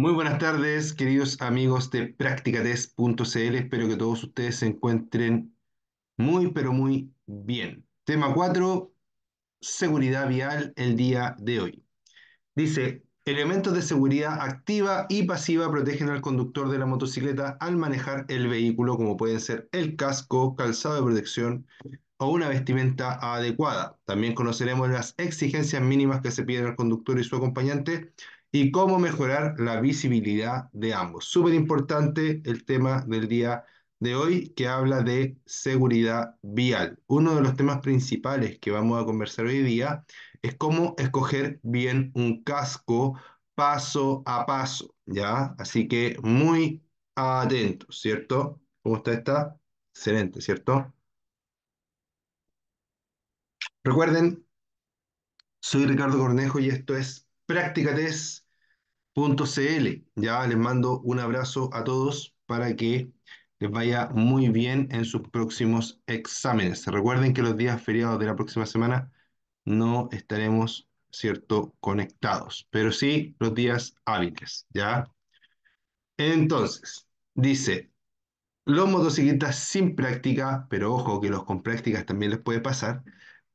Muy buenas tardes, queridos amigos de Practicatest.cl. Espero que todos ustedes se encuentren muy, pero muy bien. Tema 4, seguridad vial el día de hoy. Dice, elementos de seguridad activa y pasiva protegen al conductor de la motocicleta al manejar el vehículo, como pueden ser el casco, calzado de protección o una vestimenta adecuada. También conoceremos las exigencias mínimas que se piden al conductor y su acompañante y cómo mejorar la visibilidad de ambos. Súper importante el tema del día de hoy que habla de seguridad vial. Uno de los temas principales que vamos a conversar hoy día es cómo escoger bien un casco paso a paso, ¿ya? Así que muy atentos, ¿cierto? ¿Cómo está esta? Excelente, ¿cierto? Recuerden, soy Ricardo Cornejo y esto es Practicatest .cl. Ya les mando un abrazo a todos para que les vaya muy bien en sus próximos exámenes. Recuerden que los días feriados de la próxima semana no estaremos, ¿cierto?, conectados, pero sí los días hábiles, ¿ya? Entonces, dice, los motociclistas sin práctica, pero ojo que los con prácticas también les puede pasar,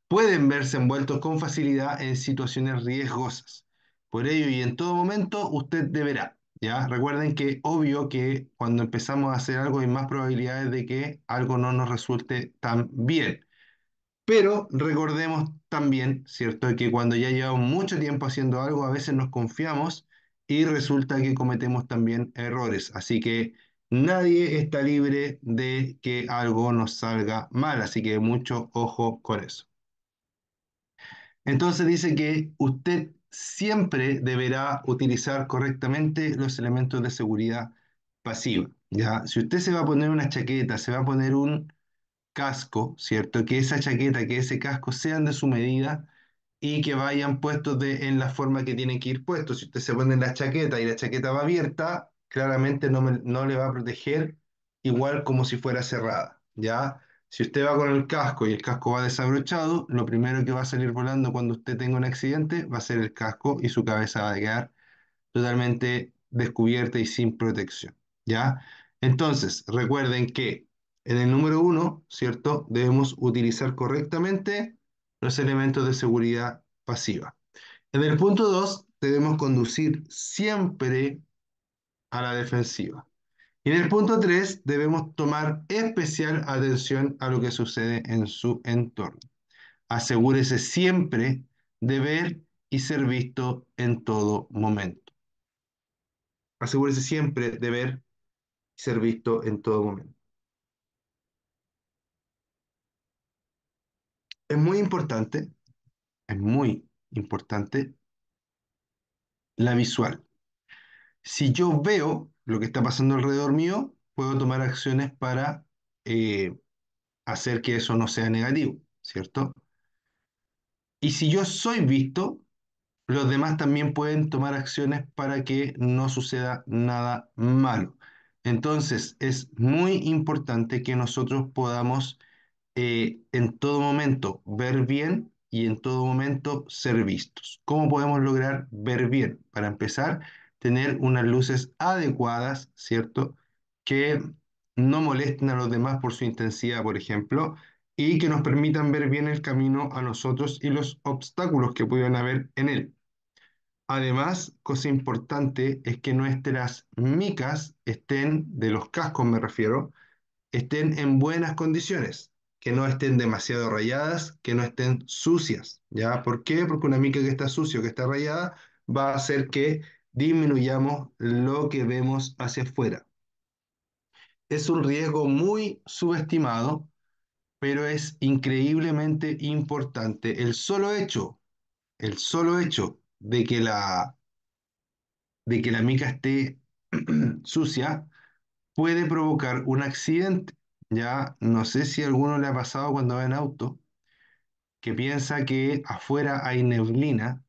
pueden verse envueltos con facilidad en situaciones riesgosas. Por ello y en todo momento usted deberá, ¿ya? Recuerden que obvio que cuando empezamos a hacer algo hay más probabilidades de que algo no nos resulte tan bien. Pero recordemos también, ¿cierto?, que cuando ya llevamos mucho tiempo haciendo algo, a veces nos confiamos y resulta que cometemos también errores. Así que nadie está libre de que algo nos salga mal, así que mucho ojo con eso. Entonces dice que usted siempre deberá utilizar correctamente los elementos de seguridad pasiva. ¿ya? Si usted se va a poner una chaqueta, se va a poner un casco, ¿cierto? Que esa chaqueta, que ese casco sean de su medida y que vayan puestos de, en la forma que tienen que ir puestos. Si usted se pone la chaqueta y la chaqueta va abierta, claramente no, no le va a proteger igual como si fuera cerrada, ¿ya? Si usted va con el casco y el casco va desabrochado, lo primero que va a salir volando cuando usted tenga un accidente va a ser el casco y su cabeza va a quedar totalmente descubierta y sin protección. ¿Ya? Entonces, recuerden que en el número uno, ¿cierto? Debemos utilizar correctamente los elementos de seguridad pasiva. En el punto dos, debemos conducir siempre a la defensiva. Y en el punto 3 debemos tomar especial atención a lo que sucede en su entorno. Asegúrese siempre de ver y ser visto en todo momento. Asegúrese siempre de ver y ser visto en todo momento. Es muy importante, es muy importante la visual. Si yo veo lo que está pasando alrededor mío, puedo tomar acciones para eh, hacer que eso no sea negativo, ¿cierto? Y si yo soy visto, los demás también pueden tomar acciones para que no suceda nada malo. Entonces, es muy importante que nosotros podamos eh, en todo momento ver bien y en todo momento ser vistos. ¿Cómo podemos lograr ver bien? Para empezar, tener unas luces adecuadas, ¿cierto? Que no molesten a los demás por su intensidad, por ejemplo, y que nos permitan ver bien el camino a nosotros y los obstáculos que puedan haber en él. Además, cosa importante es que nuestras micas estén, de los cascos me refiero, estén en buenas condiciones, que no estén demasiado rayadas, que no estén sucias, ¿ya? ¿Por qué? Porque una mica que está sucia que está rayada va a hacer que disminuyamos lo que vemos hacia afuera. Es un riesgo muy subestimado, pero es increíblemente importante. El solo hecho, el solo hecho de que la, de que la mica esté sucia puede provocar un accidente. Ya no sé si a alguno le ha pasado cuando va en auto, que piensa que afuera hay neblina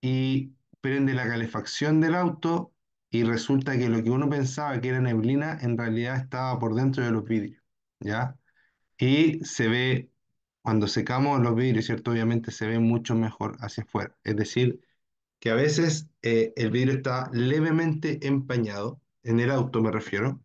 y prende la calefacción del auto y resulta que lo que uno pensaba que era neblina en realidad estaba por dentro de los vidrios, ¿ya? Y se ve, cuando secamos los vidrios, ¿cierto? Obviamente se ve mucho mejor hacia afuera. Es decir, que a veces eh, el vidrio está levemente empañado, en el auto me refiero,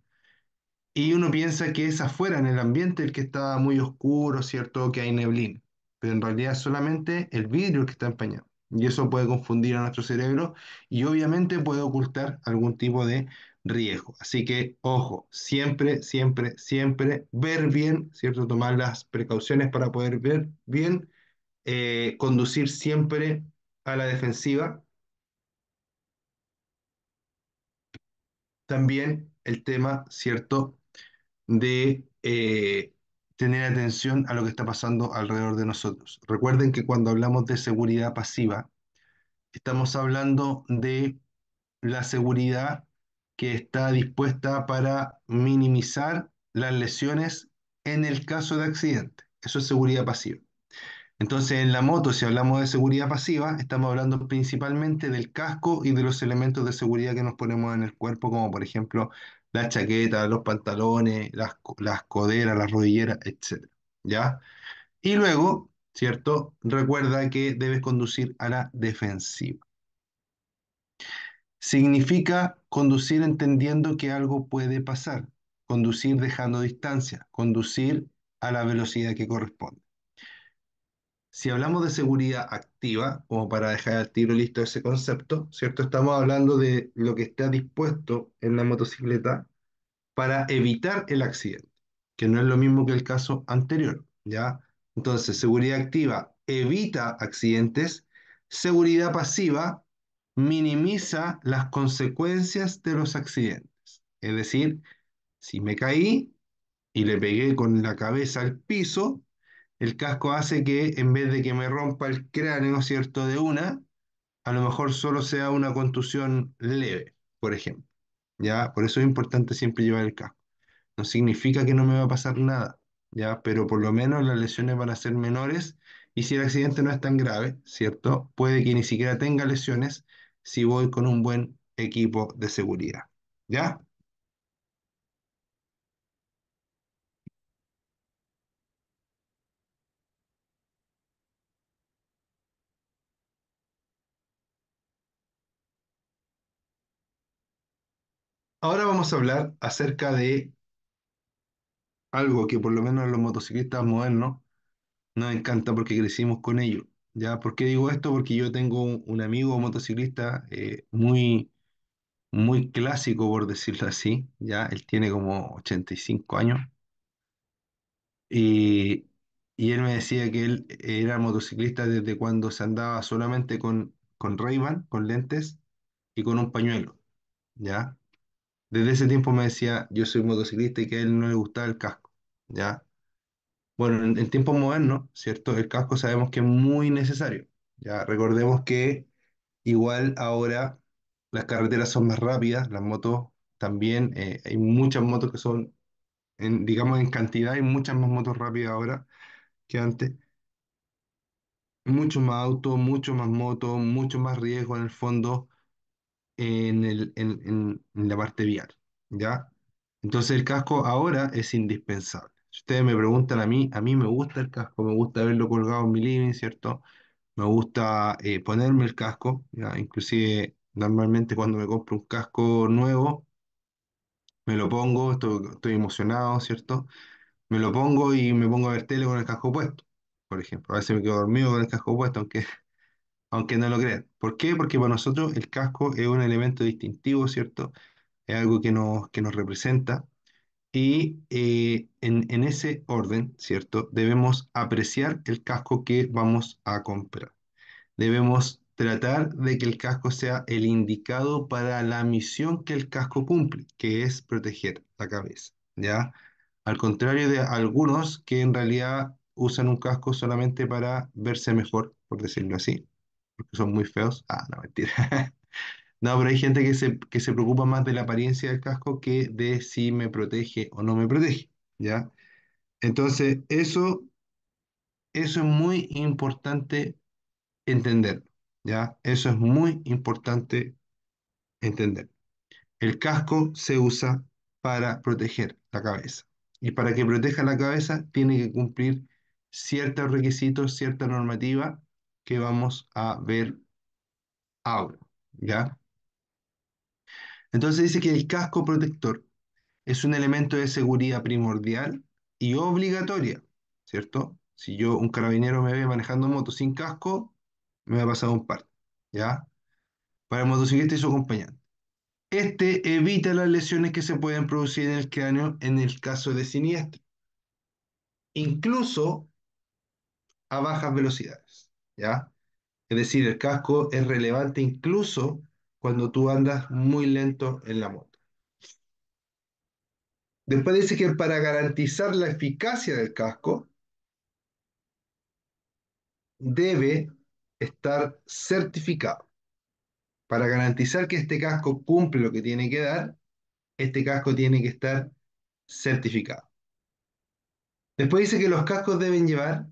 y uno piensa que es afuera, en el ambiente, el que está muy oscuro, ¿cierto? Que hay neblina. Pero en realidad solamente el vidrio el que está empañado. Y eso puede confundir a nuestro cerebro y obviamente puede ocultar algún tipo de riesgo. Así que, ojo, siempre, siempre, siempre ver bien, ¿cierto? Tomar las precauciones para poder ver bien, eh, conducir siempre a la defensiva. También el tema, ¿cierto? de eh, tener atención a lo que está pasando alrededor de nosotros. Recuerden que cuando hablamos de seguridad pasiva, estamos hablando de la seguridad que está dispuesta para minimizar las lesiones en el caso de accidente. Eso es seguridad pasiva. Entonces, en la moto, si hablamos de seguridad pasiva, estamos hablando principalmente del casco y de los elementos de seguridad que nos ponemos en el cuerpo, como por ejemplo la chaqueta, los pantalones, las, las coderas, las rodilleras, etc. ¿Ya? Y luego, ¿cierto? Recuerda que debes conducir a la defensiva. Significa conducir entendiendo que algo puede pasar, conducir dejando distancia, conducir a la velocidad que corresponde. Si hablamos de seguridad activa, como para dejar al tiro listo ese concepto, ¿cierto? Estamos hablando de lo que está dispuesto en la motocicleta para evitar el accidente, que no es lo mismo que el caso anterior, ¿ya? Entonces, seguridad activa evita accidentes, seguridad pasiva minimiza las consecuencias de los accidentes. Es decir, si me caí y le pegué con la cabeza al piso, el casco hace que en vez de que me rompa el cráneo, ¿cierto? De una, a lo mejor solo sea una contusión leve, por ejemplo. ¿Ya? Por eso es importante siempre llevar el casco. No significa que no me va a pasar nada, ¿ya? Pero por lo menos las lesiones van a ser menores y si el accidente no es tan grave, ¿cierto? Puede que ni siquiera tenga lesiones si voy con un buen equipo de seguridad, ¿ya? Ahora vamos a hablar acerca de algo que por lo menos los motociclistas modernos nos encanta porque crecimos con ello. ¿Ya? ¿Por qué digo esto? Porque yo tengo un, amigo motociclista eh, muy, muy clásico, por decirlo así, ¿ya? Él tiene como 85 años y, y él me decía que él era motociclista desde cuando se andaba solamente con, con Ray-Ban, con lentes y con un pañuelo, ¿ya? Desde ese tiempo me decía, yo soy motociclista y que a él no le gustaba el casco, ¿ya? Bueno, en, en tiempos modernos, ¿cierto? El casco sabemos que es muy necesario. Ya recordemos que igual ahora las carreteras son más rápidas, las motos también, eh, hay muchas motos que son, digamos, en cantidad, hay muchas más motos rápidas ahora que antes. Mucho más autos, mucho más motos, mucho más riesgo en el fondo en el, en, en- en la parte vial, ¿ya? Entonces el casco ahora es indispensable. Si ustedes me preguntan a mí, a mí me gusta el casco, me gusta verlo colgado en mi living, ¿cierto? Me gusta eh, ponerme el casco, ¿ya? Inclusive normalmente cuando me compro un casco nuevo, me lo pongo, estoy, estoy emocionado, ¿cierto? Me lo pongo y me pongo a ver tele con el casco puesto, por ejemplo. A veces me quedo dormido con el casco puesto, aunque aunque no lo crean. ¿Por qué? Porque para nosotros el casco es un elemento distintivo, ¿cierto? Es algo que nos, que nos representa y eh, en, en ese orden, ¿cierto? Debemos apreciar el casco que vamos a comprar. Debemos tratar de que el casco sea el indicado para la misión que el casco cumple, que es proteger la cabeza, ¿ya? Al contrario de algunos que en realidad usan un casco solamente para verse mejor, por decirlo así, porque son muy feos. Ah, no, mentira. No, pero hay gente que se, que se preocupa más de la apariencia del casco que de si me protege o no me protege, ¿ya? Entonces, eso, eso es muy importante entender, ¿ya? Eso es muy importante entender. El casco se usa para proteger la cabeza. Y para que proteja la cabeza, tiene que cumplir ciertos requisitos, cierta normativa que vamos a ver Hablo, ¿ya? Entonces dice que el casco protector es un elemento de seguridad primordial y obligatoria, ¿cierto? Si yo, un carabinero me ve manejando moto sin casco, me va a pasar un par, ¿ya? Para el motociclista y su acompañante. Este evita las lesiones que se pueden producir en el cráneo en el caso de siniestro, incluso a bajas velocidades, Es decir, el casco es relevante incluso cuando tú andas muy lento en la moto. Después dice que para garantizar la eficacia del casco, debe estar certificado. Para garantizar que este casco cumple lo que tiene que dar, este casco tiene que estar certificado. Después dice que los cascos deben llevar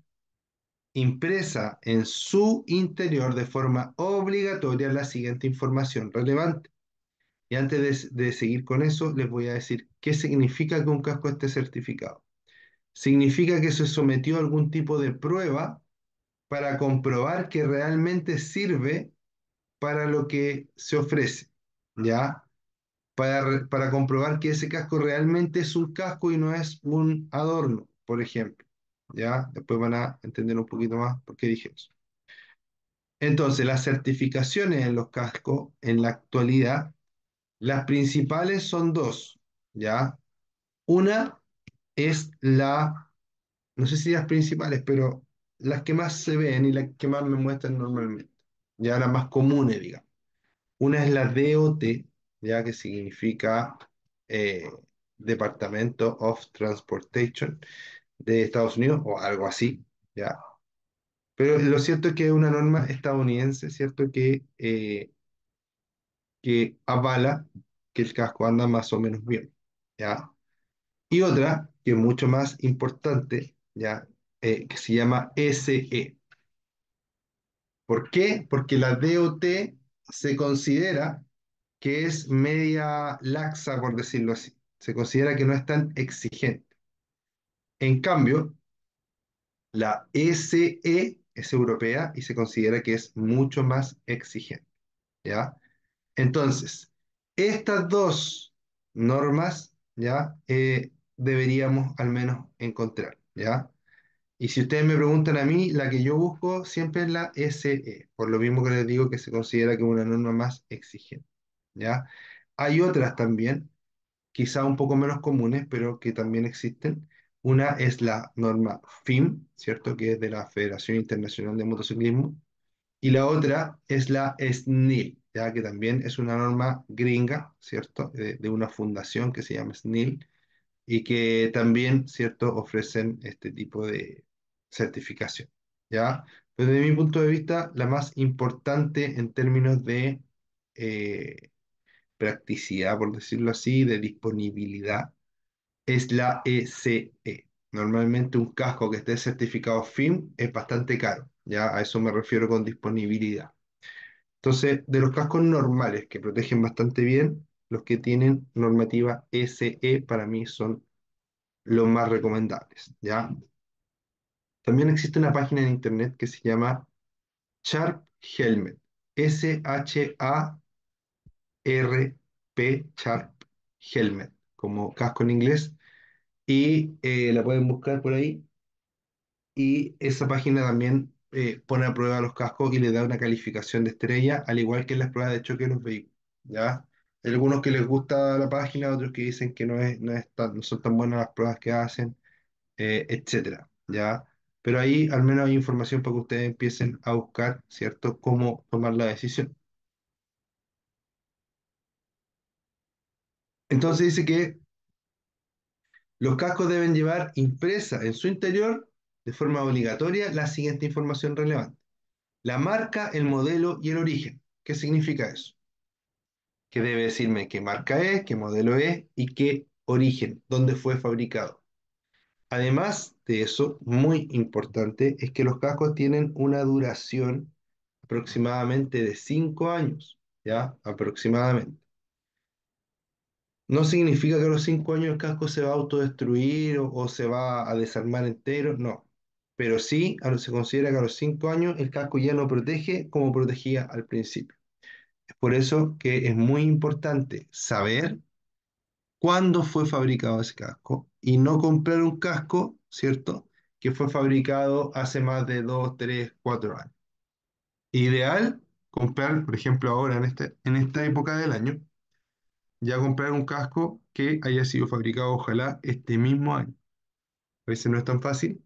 impresa en su interior de forma obligatoria la siguiente información relevante. Y antes de, seguir con eso, les voy a decir qué significa que un casco esté certificado. Significa que se sometió a algún tipo de prueba para comprobar que realmente sirve para lo que se ofrece, ¿ya? Para, para comprobar que ese casco realmente es un casco y no es un adorno, por ejemplo. ¿Ya? Después van a entender un poquito más por qué dije. Entonces, las certificaciones en los cascos en la actualidad, las principales son dos, ¿ya? Una es la, no sé si las principales, pero las que más se ven y las que más me muestran normalmente, ya las más comunes, digamos. Una es la DOT, ya que significa eh, Departamento of Transportation de Estados Unidos o algo así, ya. Pero lo cierto es que es una norma estadounidense, ¿cierto? Que, eh, que avala que el casco anda más o menos bien, ¿ya? Y otra, que es mucho más importante, ¿ya? Eh, que se llama SE. ¿Por qué? Porque la DOT se considera que es media laxa, por decirlo así. Se considera que no es tan exigente. En cambio, la SE es europea y se considera que es mucho más exigente. ¿Ya? Entonces, estas dos normas, ¿ya? Eh, deberíamos al menos encontrar, ¿ya? Y si ustedes me preguntan a mí, la que yo busco siempre es la SE, por lo mismo que les digo que se considera que es una norma más exigente, ¿ya? Hay otras también, quizá un poco menos comunes, pero que también existen. Una es la norma FIM, ¿cierto? Que es de la Federación Internacional de Motociclismo. Y la otra es la SNIL, ya que también es una norma gringa, ¿cierto? De, una fundación que se llama SNIL y que también, ¿cierto?, ofrecen este tipo de certificación, ¿ya? Desde mi punto de vista, la más importante en términos de eh, practicidad, por decirlo así, de disponibilidad, es la ECE. Normalmente un casco que esté certificado FIM es bastante caro, ¿ya? A eso me refiero con disponibilidad. Entonces, de los cascos normales que protegen bastante bien, los que tienen normativa SE para mí son los más recomendables, ¿ya? También existe una página en internet que se llama Sharp Helmet, S-H-A-R-P, Sharp Helmet, como casco en inglés, y eh, la pueden buscar por ahí. Y esa página también eh, pone a prueba los cascos y le da una calificación de estrella, al igual que las pruebas de choque de los vehículos, ¿ya? Algunos que les gusta la página, otros que dicen que no, es, no, es tan- no son tan buenas las pruebas que hacen, eh, etcétera, ¿ya? Pero ahí al menos hay información para que ustedes empiecen a buscar, ¿cierto?, cómo tomar la decisión. Entonces dice que los cascos deben llevar impresa en su interior, de forma obligatoria, la siguiente información relevante. La marca, el modelo y el origen. ¿Qué significa eso? Que debe decirme qué marca es, qué modelo es y qué origen, dónde fue fabricado. Además de eso, muy importante, es que los cascos tienen una duración aproximadamente de 5 años, ¿ya? Aproximadamente. No significa que a los 5 años el casco se va a autodestruir o, se va a desarmar entero, no. Pero sí, a se considera que a los 5 años el casco ya no protege como protegía al principio. Es por eso que es muy importante saber cuándo fue fabricado ese casco y no comprar un casco, ¿cierto? Que fue fabricado hace más de 2, 3, 4 años. Ideal comprar, por ejemplo, ahora en, este, en esta época del año, ya comprar un casco que haya sido fabricado, ojalá, este mismo año. A veces no es tan fácil,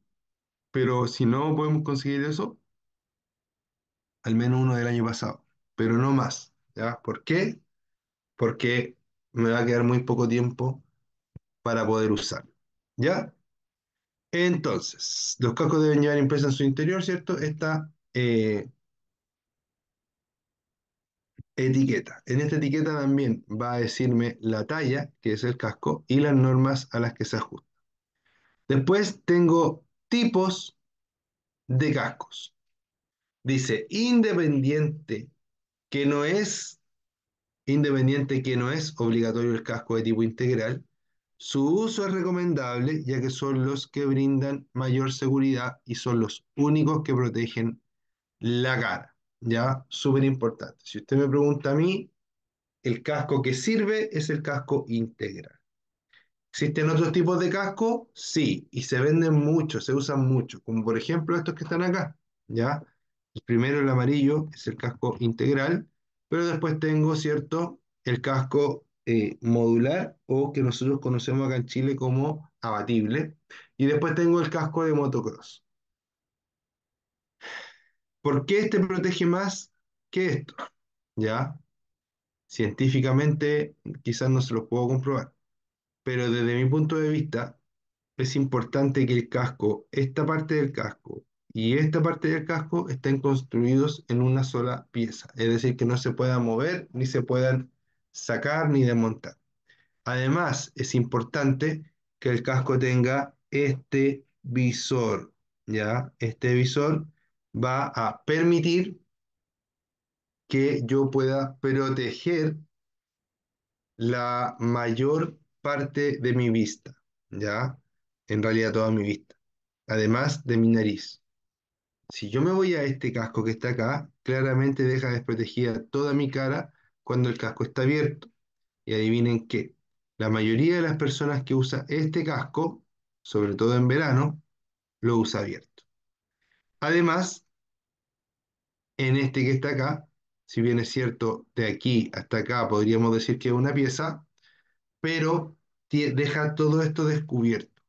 pero si no podemos conseguir eso, al menos uno del año pasado, pero no más, ¿ya? ¿Por qué? Porque me va a quedar muy poco tiempo para poder usarlo, ¿ya? Entonces, los cascos deben llevar impresa en su interior, ¿cierto? Esta eh, etiqueta. En esta etiqueta también va a decirme la talla, que es el casco, y las normas a las que se ajusta. Después tengo tipos de cascos. Dice, independiente que no es independiente que no es obligatorio el casco de tipo integral, su uso es recomendable ya que son los que brindan mayor seguridad y son los únicos que protegen la cara. ¿Ya? Súper importante. Si usted me pregunta a mí, el casco que sirve es el casco integral. ¿Existen otros tipos de casco? Sí, y se venden mucho, se usan mucho, como por ejemplo estos que están acá, ¿ya? El primero, el amarillo, es el casco integral, pero después tengo, ¿cierto?, el casco eh, modular o que nosotros conocemos acá en Chile como abatible, y después tengo el casco de motocross. ¿Por qué este protege más que esto? ¿Ya? Científicamente quizás no se lo puedo comprobar, pero desde mi punto de vista es importante que el casco, esta parte del casco y esta parte del casco estén construidos en una sola pieza, es decir, que no se puedan mover ni se puedan sacar ni desmontar. Además, es importante que el casco tenga este visor, ¿ya? Este visor va a permitir que yo pueda proteger la mayor parte de mi vista, ¿ya? En realidad toda mi vista, además de mi nariz. Si yo me voy a este casco que está acá, claramente deja desprotegida toda mi cara cuando el casco está abierto. Y adivinen qué, la mayoría de las personas que usa este casco, sobre todo en verano, lo usa abierto. Además, en este que está acá, si bien es cierto, de aquí hasta acá podríamos decir que es una pieza, pero deja todo esto descubierto.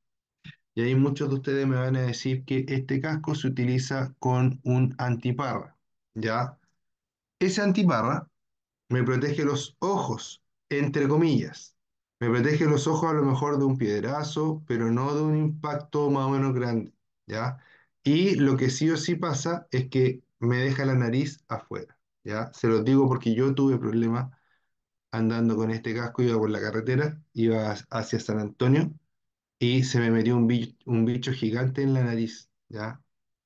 Y ahí muchos de ustedes me van a decir que este casco se utiliza con un antiparra, ¿ya? Ese antiparra me protege los ojos, entre comillas. Me protege los ojos a lo mejor de un piedrazo, pero no de un impacto más o menos grande, ¿ya? Y lo que sí o sí pasa es que me deja la nariz afuera, ¿ya? Se los digo porque yo tuve problemas andando con este casco, iba por la carretera, iba hacia San Antonio y se me metió un bicho, un bicho gigante en la nariz, ¿ya?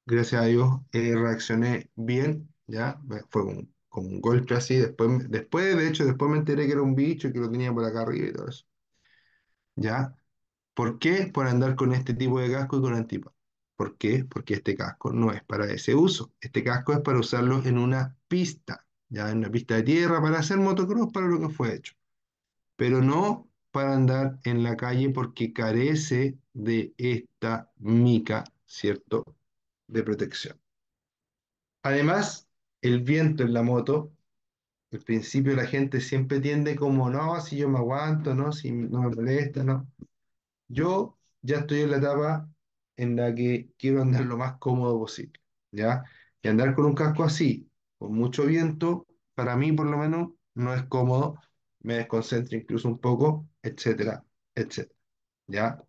Gracias a Dios eh, reaccioné bien, ¿ya? Fue como, como, un golpe así, después, después, de hecho, después me enteré que era un bicho y que lo tenía por acá arriba y todo eso, ¿ya? ¿Por qué? Por andar con este tipo de casco y con antipa. ¿Por qué? Porque este casco no es para ese uso. Este casco es para usarlo en una pista, ya en una pista de tierra, para hacer motocross, para lo que fue hecho. Pero no para andar en la calle porque carece de esta mica, ¿cierto? De protección. Además, el viento en la moto, al principio la gente siempre tiende como, no, si yo me aguanto, no, si no me molesta, no. Yo ya estoy en la etapa en la que quiero andar lo más cómodo posible, ¿ya? Y andar con un casco así, con mucho viento, para mí por lo menos no es cómodo, me desconcentra incluso un poco, etcétera, etcétera, ¿ya?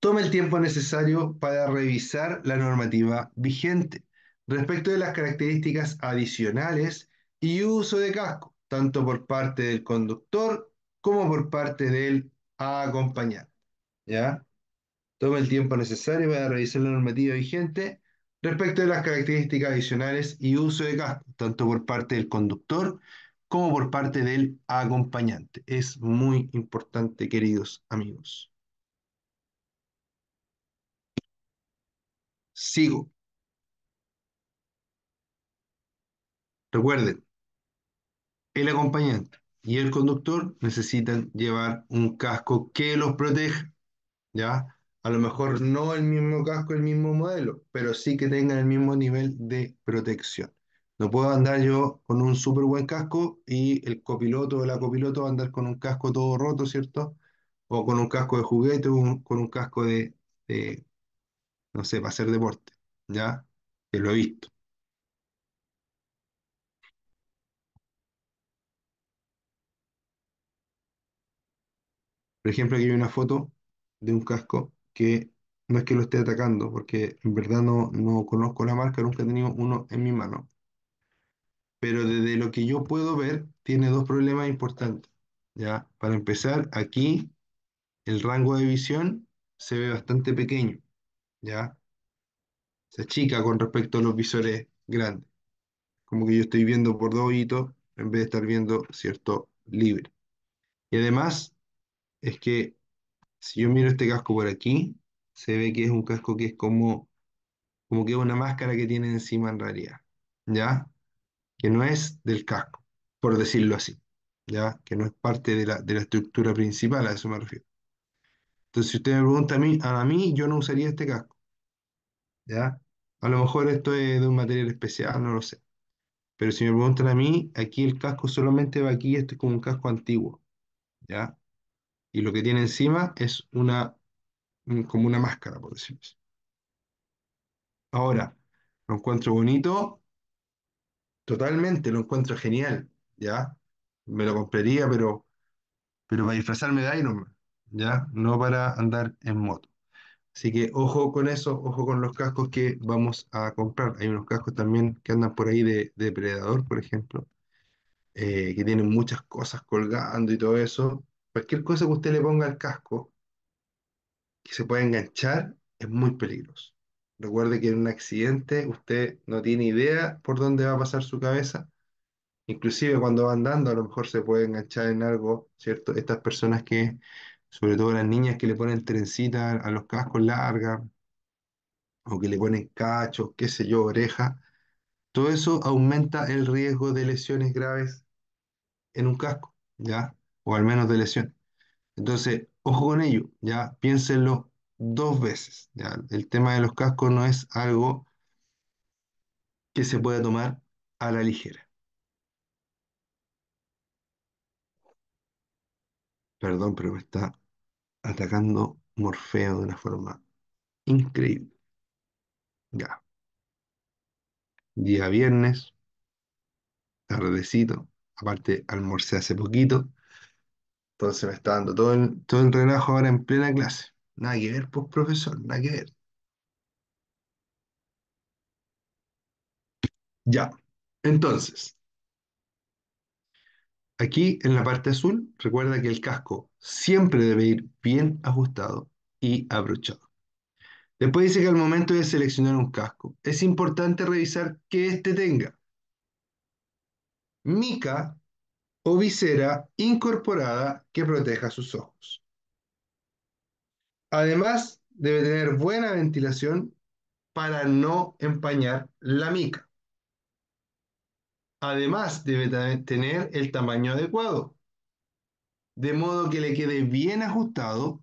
Tome el tiempo necesario para revisar la normativa vigente respecto de las características adicionales y uso de casco, tanto por parte del conductor como por parte del acompañante, ¿ya? Tome el tiempo necesario para revisar la normativa vigente respecto de las características adicionales y uso de casco, tanto por parte del conductor como por parte del acompañante. Es muy importante, queridos amigos. Sigo. Recuerden, El acompañante y el conductor necesitan llevar un casco que los proteja, ¿ya? A lo mejor no el mismo casco, el mismo modelo, pero sí que tengan el mismo nivel de protección. No puedo andar yo con un súper buen casco y el copiloto o la copiloto va a andar con un casco todo roto, ¿cierto? O con un casco de juguete, o un- con un casco de, de, no sé, para hacer deporte, ¿ya? Que lo he visto. Por ejemplo, aquí hay una foto de un casco que no es que lo esté atacando, porque en verdad no, no conozco la marca, nunca he tenido uno en mi mano. Pero desde lo que yo puedo ver, tiene dos problemas importantes. ¿ya? Para empezar, aquí el rango de visión se ve bastante pequeño, ¿ya? Se achica con respecto a los visores grandes. Como que yo estoy viendo por dos hitos en vez de estar viendo cierto libre. Y además, es que si yo miro este casco por aquí, se ve que es un casco que es como, como que es una máscara que tiene encima en realidad, ¿ya? Que no es del casco, por decirlo así, ¿ya? Que no es parte de la, de la estructura principal, a eso me refiero. Entonces, si usted me pregunta a mí, a mí yo no usaría este casco, ¿ya? A lo mejor esto es de un material especial, no lo sé. Pero si me preguntan a mí, aquí el casco solamente va aquí, esto es como un casco antiguo, ¿ya? Y lo que tiene encima es una, un- como una máscara, por decirlo así. Ahora, lo encuentro bonito, totalmente, lo encuentro genial, ¿ya? Me lo compraría, pero, pero para disfrazarme de Iron Man, ¿ya? No para andar en moto. Así que ojo con eso, ojo con los cascos que vamos a comprar. Hay unos cascos también que andan por ahí de, de Depredador, por ejemplo, eh, que tienen muchas cosas colgando y todo eso. Cualquier cosa que usted le ponga al casco que se pueda enganchar es muy peligroso. Recuerde que en un accidente usted no tiene idea por dónde va a pasar su cabeza. Inclusive cuando va andando a lo mejor se puede enganchar en algo, ¿cierto? Estas personas que, sobre todo las niñas que le ponen trencitas a los cascos largas o que le ponen cachos, qué sé yo, oreja, todo eso aumenta el riesgo de lesiones graves en un casco, ¿ya? O al menos de lesión. Entonces, ojo con ello, ¿ya? Piénsenlo dos veces. El tema de los cascos no es algo que se pueda tomar a la ligera. Perdón, pero me está atacando Morfeo de una forma increíble. Ya, día viernes, tardecito, aparte almorcé hace poquito, entonces me está dando todo el, todo el relajo ahora en plena clase. Nada que ver, pues, profesor, nada que ver. Ya, entonces, aquí en la parte azul, recuerda que el casco siempre debe ir bien ajustado y abrochado. Después dice que al momento de seleccionar un casco, es importante revisar que éste tenga mica o visera incorporada que proteja sus ojos. Además, debe tener buena ventilación para no empañar la mica. Además, debe tener el tamaño adecuado, de modo que le quede bien ajustado,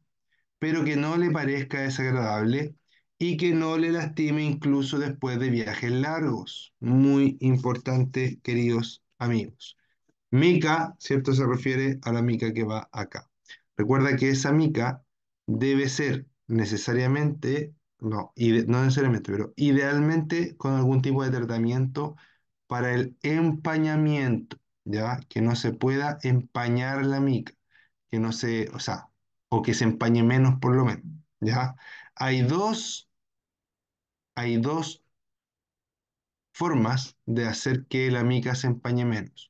pero que no le parezca desagradable y que no le lastime incluso después de viajes largos. Muy importante, queridos amigos. Mica, ¿cierto? Se refiere a la mica que va acá. Recuerda que esa mica debe ser necesariamente, no, no necesariamente, pero idealmente con algún tipo de tratamiento para el empañamiento, ¿ya? Que no se pueda empañar la mica, que no se, o sea, o que se empañe menos por lo menos, ¿ya? Hay dos, hay dos formas de hacer que la mica se empañe menos.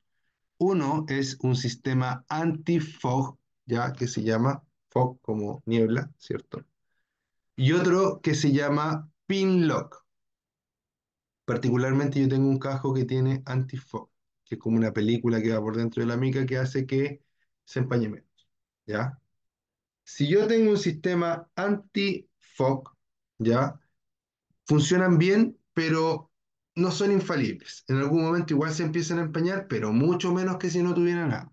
Uno es un sistema anti-fog, ya que se llama fog como niebla, ¿cierto? Y otro que se llama pin lock. Particularmente yo tengo un casco que tiene anti-fog, que es como una película que va por dentro de la mica que hace que se empañe menos, ¿ya? Si yo tengo un sistema anti-fog, ¿ya? Funcionan bien, pero no son infalibles. En algún momento igual se empiezan a empañar, pero mucho menos que si no tuviera nada.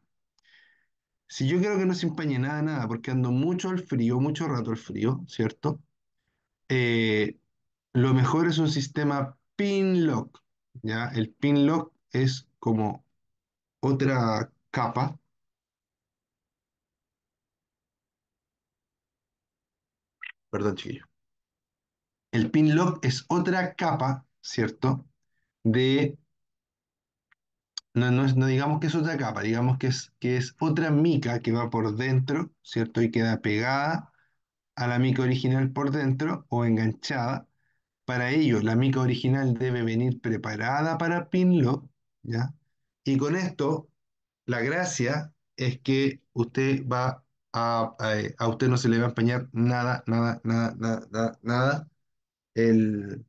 Si yo quiero que no se empañe nada, nada, porque ando mucho al frío, mucho rato al frío, ¿cierto? Eh, lo mejor es un sistema pin lock, ¿ya? El pin lock es como otra capa, perdón, chiquillo. El pin lock es otra capa, ¿cierto? De, no, no, no digamos que es otra capa, digamos que es, que es otra mica que va por dentro, ¿cierto? Y queda pegada a la mica original por dentro o enganchada. Para ello, la mica original debe venir preparada para pin lock, ¿ya? Y con esto, la gracia es que usted va a, a, a usted no se le va a empañar nada, nada, nada, nada, nada, nada. El,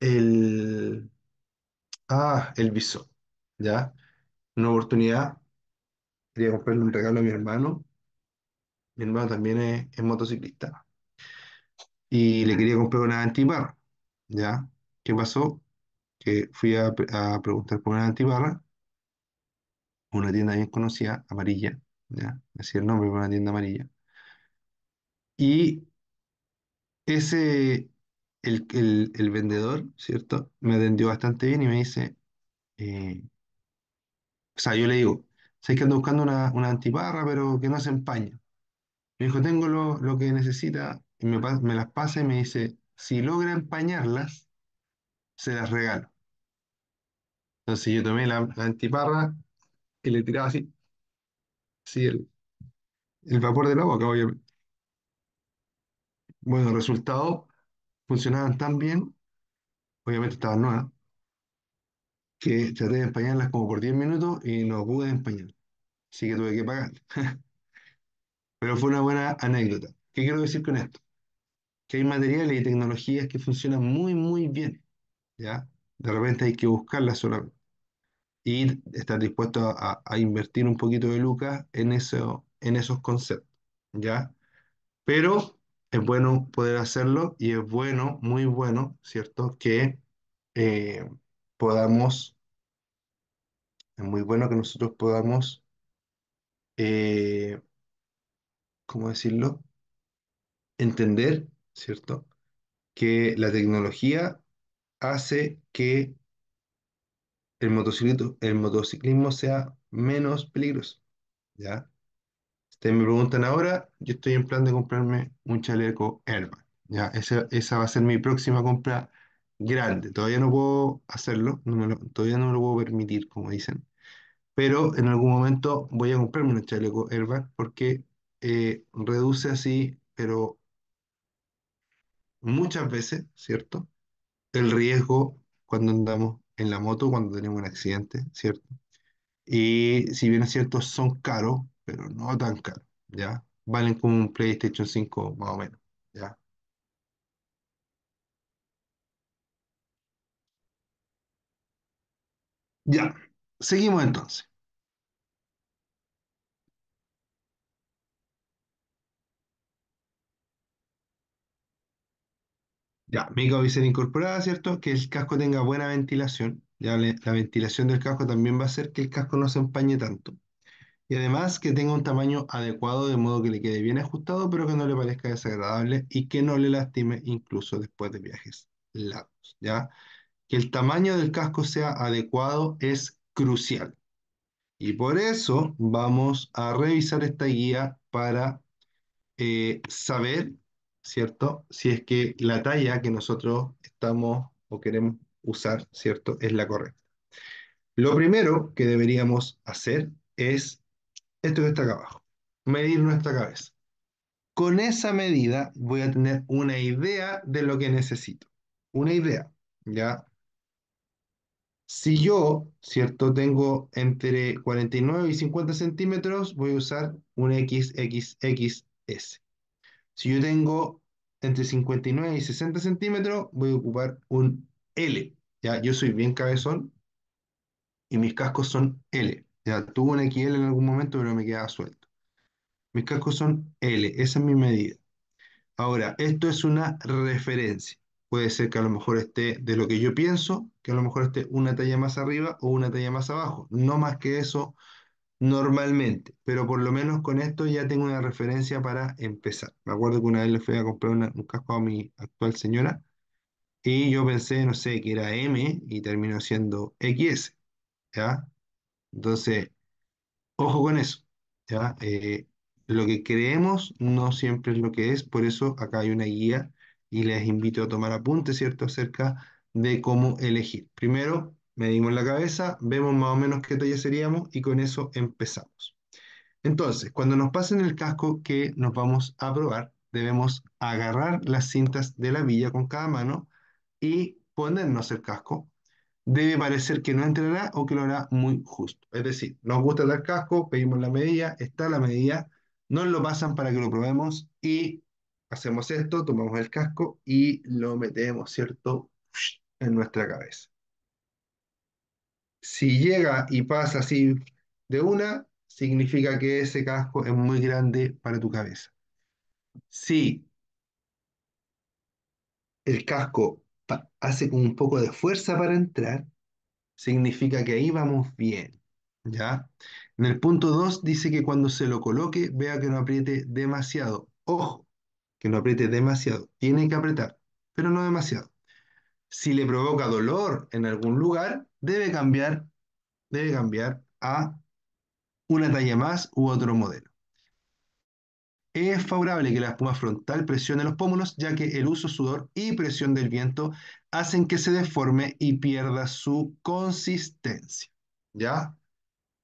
el, ah, el visor, ¿ya? Una oportunidad, quería comprarle un regalo a mi hermano. Mi hermano también es, es motociclista. Y le quería comprar una antibarra, ¿ya? ¿Qué pasó? Que fui a, pre- a preguntar por una antibarra, una tienda bien conocida, amarilla, ¿ya? Decía el nombre, pero una tienda amarilla. Y ese, el, el, vendedor, ¿cierto? Me atendió bastante bien y me dice, eh, o sea, yo le digo, sé que ando buscando una, una antiparra, pero que no se empaña. Me dijo, tengo lo, lo que necesita, y me las pasa y me dice, si logra empañarlas, se las regalo. Entonces yo tomé la, la antiparra y le tiraba así, así el, el vapor de la boca, obviamente. Bueno, resultado, funcionaban tan bien, obviamente estaban nuevas, que traté de empañarlas como por 10 minutos y no pude empañar. Así que tuve que pagar. Pero fue una buena anécdota. ¿Qué quiero decir con esto? Que hay materiales y tecnologías que funcionan muy, muy bien, ¿ya? De repente hay que buscarlas solamente. Y estar dispuesto a, a invertir un poquito de lucas en eso, en esos conceptos, ¿ya? Pero es bueno poder hacerlo y es bueno, muy bueno, ¿cierto? Que eh, podamos, es muy bueno que nosotros podamos, eh, ¿cómo decirlo? Entender, ¿cierto? Que la tecnología hace que el motociclismo, el motociclismo sea menos peligroso, ¿ya? Ustedes me preguntan ahora, yo estoy en plan de comprarme un chaleco airbag, ¿ya? Esa, esa va a ser mi próxima compra grande. Todavía no puedo hacerlo, no me lo- todavía no me lo puedo permitir, como dicen, pero en algún momento voy a comprarme un chaleco airbag porque eh, reduce así, pero muchas veces, ¿cierto? El riesgo cuando andamos en la moto, cuando tenemos un accidente, ¿cierto? Y si bien es cierto, son caros, pero no tan caros, ¿ya? Valen como un PlayStation 5 más o menos, ¿ya? Ya, seguimos entonces. Ya, mica visera incorporada, ¿cierto? Que el casco tenga buena ventilación, ya la ventilación del casco también va a hacer que el casco no se empañe tanto. Además que tenga un tamaño adecuado de modo que le quede bien ajustado, pero que no le parezca desagradable y que no le lastime incluso después de viajes largos, ¿ya? Que el tamaño del casco sea adecuado es crucial. Y por eso vamos a revisar esta guía para eh, saber, ¿cierto? Si es que la talla que nosotros estamos o queremos usar, ¿cierto? Es la correcta. Lo primero que deberíamos hacer es esto que está acá abajo, medir nuestra cabeza. Con esa medida voy a tener una idea de lo que necesito. Una idea, ¿ya? Si yo, ¿cierto? Tengo entre 49 y 50 centímetros, voy a usar un XXXS. Si yo tengo entre 59 y 60 centímetros, voy a ocupar un L. ¿ya? Yo soy bien cabezón y mis cascos son L. Ya tuve un XL en algún momento, pero me quedaba suelto. Mis cascos son L, esa es mi medida. Ahora, esto es una referencia. puede ser que a lo mejor esté de lo que yo pienso, que a lo mejor esté una talla más arriba o una talla más abajo. No más que eso normalmente, pero por lo menos con esto ya tengo una referencia para empezar. Me acuerdo que una vez le fui a comprar un casco a mi actual señora y yo pensé, no sé, que era M y terminó siendo XS, ¿ya? Entonces, ojo con eso, ¿ya? Eh, lo que creemos no siempre es lo que es, por eso acá hay una guía y les invito a tomar apuntes, ¿cierto?, acerca de cómo elegir. Primero, medimos la cabeza, vemos más o menos qué talla seríamos y con eso empezamos. Entonces, cuando nos pasen el casco que nos vamos a probar, debemos agarrar las cintas de la villa con cada mano y ponernos el casco. Debe parecer que no entrará o que lo hará muy justo. Es decir, nos gusta el casco, pedimos la medida, está la medida, nos lo pasan para que lo probemos y hacemos esto, tomamos el casco y lo metemos, ¿cierto?, en nuestra cabeza. Si llega y pasa así de una, significa que ese casco es muy grande para tu cabeza. Si el casco hace un poco de fuerza para entrar, significa que ahí vamos bien, ¿ya? En el punto 2 dice que cuando se lo coloque, vea que no apriete demasiado. Ojo, que no apriete demasiado. Tiene que apretar, pero no demasiado. Si le provoca dolor en algún lugar, debe cambiar, debe cambiar a una talla más u otro modelo. Es favorable que la espuma frontal presione los pómulos, ya que el uso, sudor y presión del viento hacen que se deforme y pierda su consistencia. ¿Ya?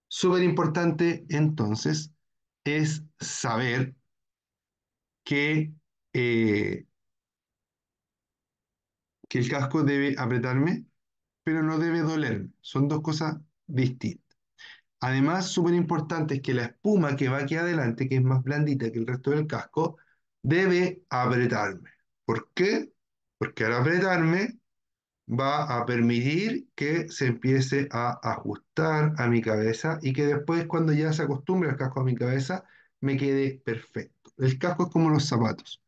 Súper importante entonces es saber que, eh, que el casco debe apretarme, pero no debe dolerme. Son dos cosas distintas. Además, súper importante es que la espuma que va aquí adelante, que es más blandita que el resto del casco, debe apretarme. ¿Por qué? Porque al apretarme va a permitir que se empiece a ajustar a mi cabeza y que después cuando ya se acostumbre el casco a mi cabeza me quede perfecto. El casco es como los zapatos.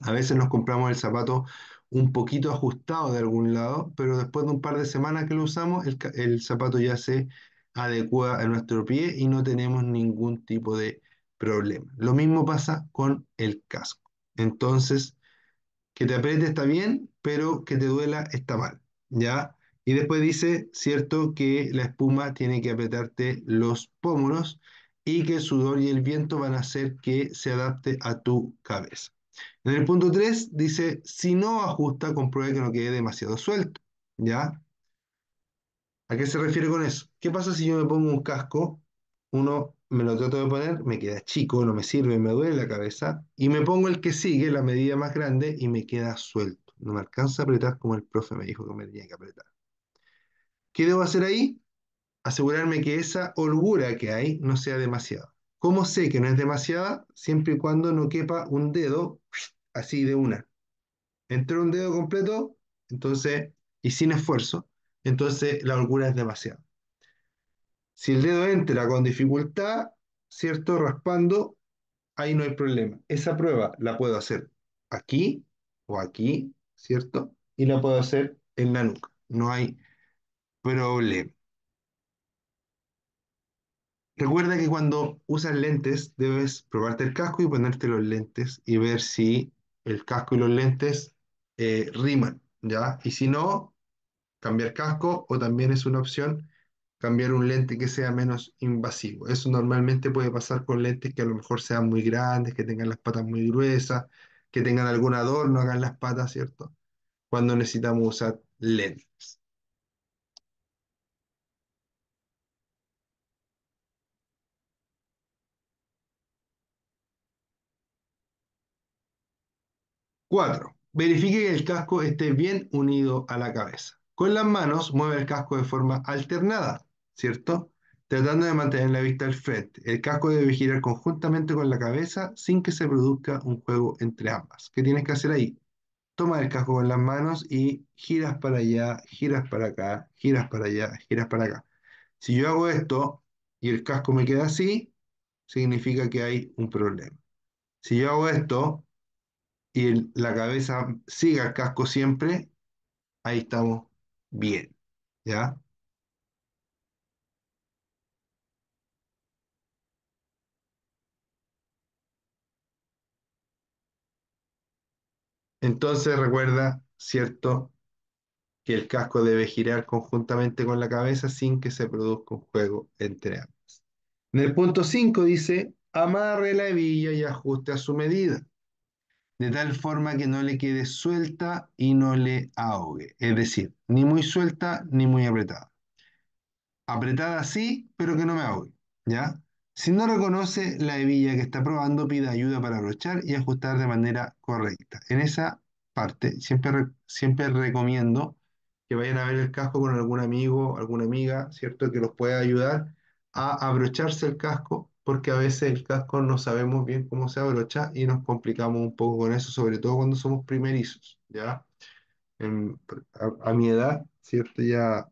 A veces nos compramos el zapato un poquito ajustado de algún lado, pero después de un par de semanas que lo usamos, el, el zapato ya se adecua a nuestro pie y no tenemos ningún tipo de problema. Lo mismo pasa con el casco. Entonces, que te apriete está bien, pero que te duela está mal, ¿ya? Y después dice, cierto, que la espuma tiene que apretarte los pómulos y que el sudor y el viento van a hacer que se adapte a tu cabeza. En el punto 3 dice, si no ajusta, compruebe que no quede demasiado suelto, ¿ya? ¿A qué se refiere con eso? ¿Qué pasa si yo me pongo un casco? Uno me lo trato de poner, me queda chico, no me sirve, me duele la cabeza, y me pongo el que sigue, la medida más grande, y me queda suelto. No me alcanza a apretar como el profe me dijo que me tenía que apretar. ¿Qué debo hacer ahí? Asegurarme que esa holgura que hay no sea demasiada. ¿Cómo sé que no es demasiada? Siempre y cuando no quepa un dedo así de una. Entró un dedo completo, entonces, y sin esfuerzo, entonces la holgura es demasiada. Si el dedo entra con dificultad, ¿cierto? Raspando, ahí no hay problema. Esa prueba la puedo hacer aquí o aquí, ¿cierto? Y la puedo hacer en la nuca. No hay problema. Recuerda que cuando usas lentes debes probarte el casco y ponerte los lentes y ver si el casco y los lentes eh, riman, ¿ya? Y si no, cambiar casco o también es una opción cambiar un lente que sea menos invasivo. Eso normalmente puede pasar con lentes que a lo mejor sean muy grandes, que tengan las patas muy gruesas, que tengan algún adorno acá en las patas, ¿cierto? Cuando necesitamos usar lentes. Cuatro, verifique que el casco esté bien unido a la cabeza. Con las manos mueve el casco de forma alternada, ¿cierto? Tratando de mantener la vista al frente. El casco debe girar conjuntamente con la cabeza sin que se produzca un juego entre ambas. ¿Qué tienes que hacer ahí? Toma el casco con las manos y giras para allá, giras para acá, giras para allá, giras para acá. Si yo hago esto y el casco me queda así, significa que hay un problema. Si yo hago esto y la cabeza siga el casco siempre, ahí estamos bien, ¿ya? Entonces recuerda, ¿cierto? que el casco debe girar conjuntamente con la cabeza sin que se produzca un juego entre ambos. En el punto 5 dice, amarre la hebilla y ajuste a su medida, de tal forma que no le quede suelta y no le ahogue, es decir, ni muy suelta ni muy apretada apretada sí, pero que no me ahogue, ¿ya? Si no reconoce la hebilla que está probando, pida ayuda para abrochar y ajustar de manera correcta. En esa parte, siempre, re- siempre recomiendo que vayan a ver el casco con algún amigo, alguna amiga, ¿cierto? Que los pueda ayudar a abrocharse el casco, porque a veces el casco no sabemos bien cómo se abrocha y nos complicamos un poco con eso, sobre todo cuando somos primerizos, ¿ya? En- a, mi edad, ¿cierto? Ya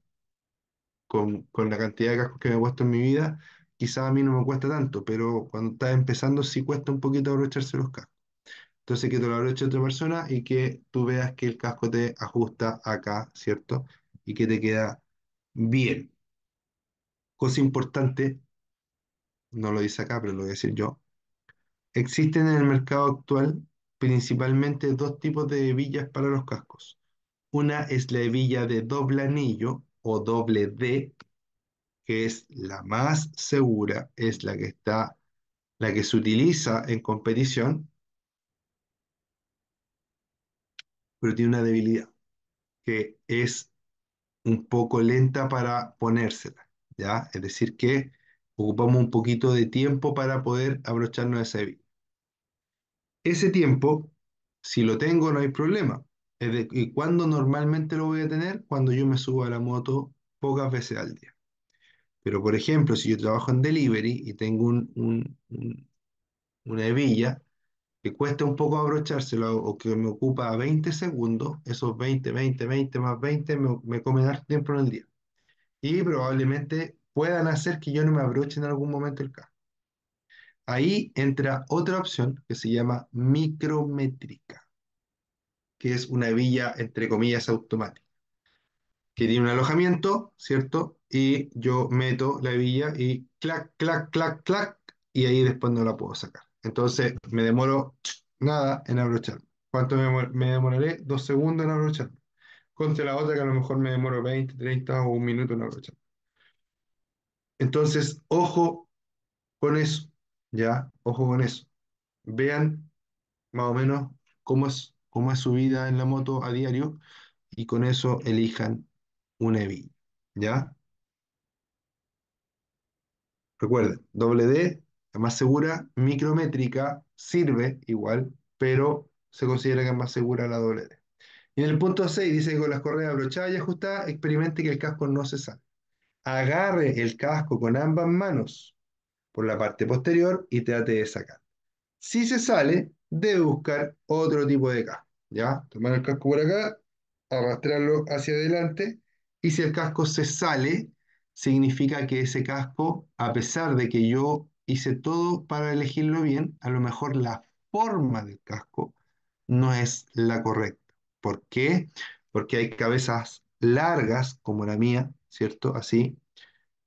con, con la cantidad de cascos que me he puesto en mi vida, quizás a mí no me cuesta tanto, pero cuando estás empezando sí cuesta un poquito abrocharse los cascos. Entonces que te lo abroche otra persona y que tú veas que el casco te ajusta acá, ¿cierto? Y que te queda bien. Cosa importante, no lo dice acá, pero lo voy a decir yo. Existen en el mercado actual principalmente dos tipos de hebillas para los cascos. Una es la hebilla de doble anillo o doble D, que es la más segura, es la que está, la que se utiliza en competición, pero tiene una debilidad, que es un poco lenta para ponérsela, ¿ya? Es decir, que ocupamos un poquito de tiempo para poder abrocharnos esa hebilla. Ese tiempo, si lo tengo, no hay problema. Es de- ¿Y cuándo normalmente lo voy a tener? Cuando yo me subo a la moto pocas veces al día. Pero, por ejemplo, si yo trabajo en delivery y tengo un, un- un- una hebilla, que cuesta un poco abrochárselo o que me ocupa 20 segundos, esos 20 20 20 más 20 me, me comen harto tiempo en el día. Y probablemente puedan hacer que yo no me abroche en algún momento el carro. Ahí entra otra opción que se llama micrométrica, que es una villa, entre comillas, automática, que tiene un alojamiento, ¿cierto? Y yo meto la villa y clac, clac, clac, clac, y ahí después no la puedo sacar. Entonces me demoro nada en abrocharme. ¿Cuánto me demoraré? Dos segundos en abrocharme. Contra la otra que a lo mejor me demoro 20, 30 o un minuto en abrocharme. Entonces, ojo con eso, ¿ya? Ojo con eso. Vean más o menos cómo es, cómo es su vida en la moto a diario y con eso elijan una hebilla, ¿ya? Recuerden, doble D, la más segura, micrométrica, sirve igual, pero se considera que es más segura la doble D. Y en el punto 6 dice que con las correas abrochadas y ajustadas, experimente que el casco no se sale. Agarre el casco con ambas manos por la parte posterior y trate de sacar. Si se sale, debe buscar otro tipo de casco. ¿Ya? Tomar el casco por acá, arrastrarlo hacia adelante y si el casco se sale, significa que ese casco, a pesar de que yo hice todo para elegirlo bien, a lo mejor la forma del casco no es la correcta. ¿Por qué? Porque hay cabezas largas como la mía, ¿cierto? Así,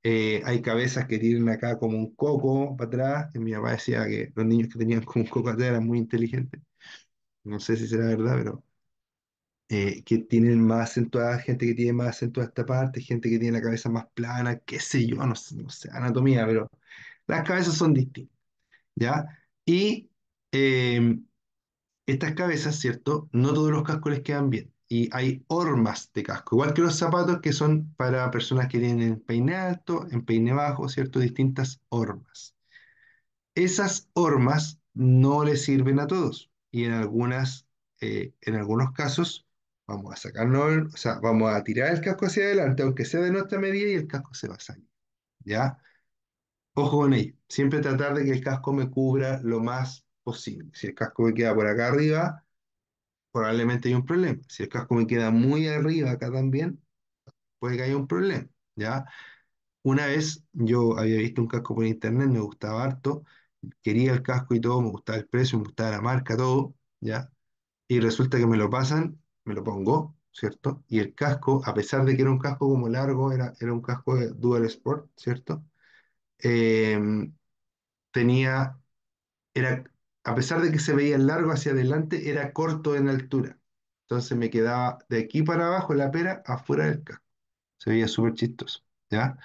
eh, hay cabezas que tienen acá como un coco para atrás. Mi papá decía que los niños que tenían como un coco atrás eran muy inteligentes. No sé si será verdad, pero eh, que tienen más acentuada, gente que tiene más acentuada esta parte, gente que tiene la cabeza más plana, qué sé yo, no sé, no sé, anatomía, pero las cabezas son distintas, ¿ya? Y eh, estas cabezas, ¿cierto? No todos los cascos les quedan bien. Y hay hormas de casco, igual que los zapatos que son para personas que tienen peine alto, en peine bajo, ¿cierto? Distintas hormas. Esas hormas no le sirven a todos y en algunas, eh, en algunos casos vamos a sacarnos, o sea, vamos a tirar el casco hacia adelante, aunque sea de nuestra medida y el casco se va a salir, ¿ya? Ojo con ello, siempre tratar de que el casco me cubra lo más posible. Si el casco me queda por acá arriba, probablemente hay un problema. Si el casco me queda muy arriba acá también, puede que haya un problema, ¿ya? Una vez yo había visto un casco por internet, me gustaba harto, quería el casco y todo, me gustaba el precio, me gustaba la marca, todo, ¿ya? y resulta que me lo pasan, me lo pongo, ¿cierto? Y el casco, a pesar de que era un casco como largo, era, era un casco de Dual Sport, ¿cierto? Eh, tenía, era, a pesar de que se veía largo hacia adelante, era corto en altura. Entonces me quedaba de aquí para abajo la pera afuera del casco. Se veía súper chistoso, ¿ya?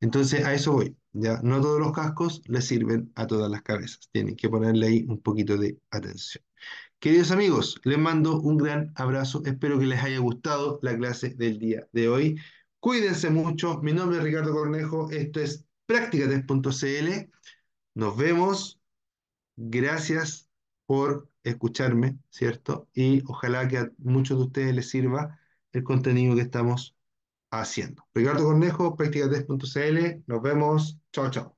Entonces a eso voy, ¿ya? No todos los cascos le sirven a todas las cabezas. Tienen que ponerle ahí un poquito de atención. Queridos amigos, les mando un gran abrazo. Espero que les haya gustado la clase del día de hoy. Cuídense mucho. Mi nombre es Ricardo Cornejo. Esto es Practicates.cl. Nos vemos. Gracias por escucharme, ¿cierto? Y ojalá que a muchos de ustedes les sirva el contenido que estamos haciendo. Ricardo Cornejo, Practicates.cl. Nos vemos. Chao, chao.